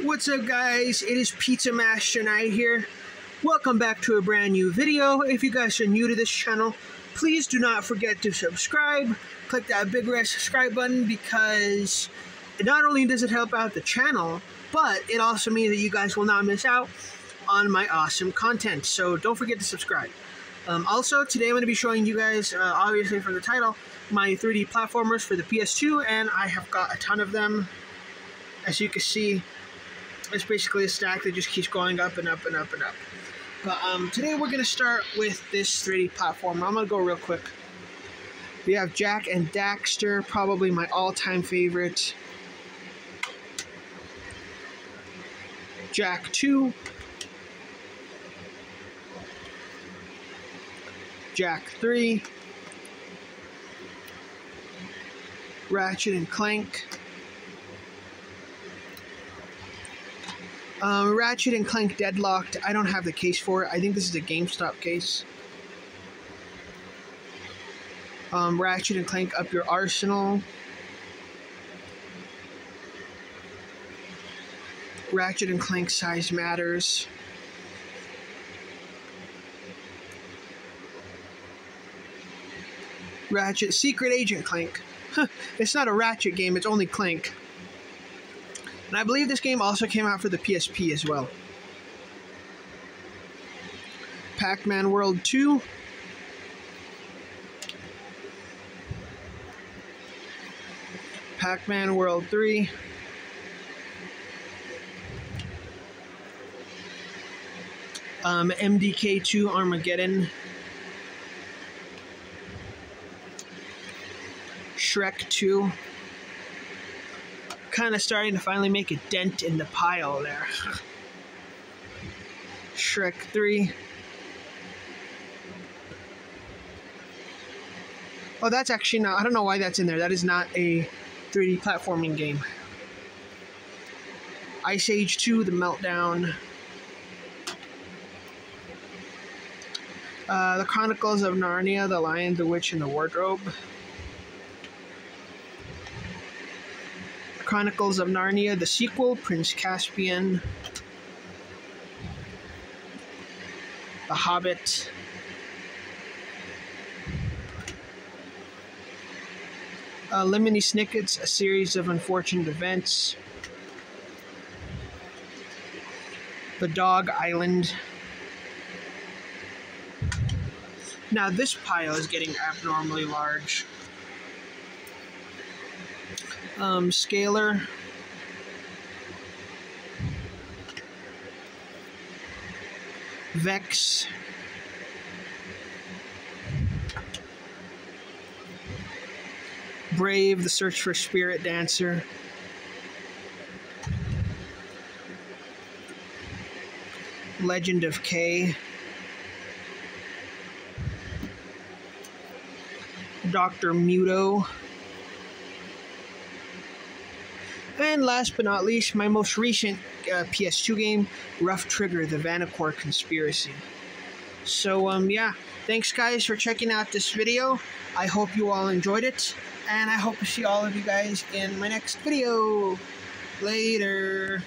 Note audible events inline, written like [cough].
What's up guys? It is Pizza Master Knight here. Welcome back to a brand new video. If you guys are new to this channel, please do not forget to subscribe. Click that big red subscribe button because not only does it help out the channel, but it also means that you guys will not miss out on my awesome content. So don't forget to subscribe. Um, also, today I'm going to be showing you guys, uh, obviously from the title, my 3D platformers for the PS2, and I have got a ton of them. As you can see, it's basically a stack that just keeps going up and up and up and up. But um, today we're going to start with this 3D platform. I'm going to go real quick. We have Jak and Daxter, probably my all-time favorite. Jak 2. Jak 3. Ratchet and Clank. Um, Ratchet and Clank Deadlocked. I don't have the case for it. I think this is a GameStop case. Um, Ratchet and Clank Up Your Arsenal. Ratchet and Clank Size Matters. Ratchet Secret Agent Clank. [laughs] it's not a Ratchet game, it's only Clank. And I believe this game also came out for the PSP as well. Pac Man World 2. Pac Man World 3. Um, MDK2 Armageddon. Shrek 2 kind of starting to finally make a dent in the pile there. Shrek 3. Oh, that's actually not. I don't know why that's in there. That is not a 3D platforming game. Ice Age 2, The Meltdown. Uh, the Chronicles of Narnia, The Lion, the Witch, and the Wardrobe. Chronicles of Narnia, the sequel, Prince Caspian, The Hobbit, uh, Lemony Snicket's A Series of Unfortunate Events, The Dog Island. Now, this pile is getting abnormally large um, Scaler. Vexx. Brave, the search for spirit dancer. Legend of Kay. Dr. Muto. And last but not least, my most recent uh, PS2 game, Rough Trigger, The Vanacore Conspiracy. So, um, yeah, thanks guys for checking out this video. I hope you all enjoyed it, and I hope to see all of you guys in my next video. Later.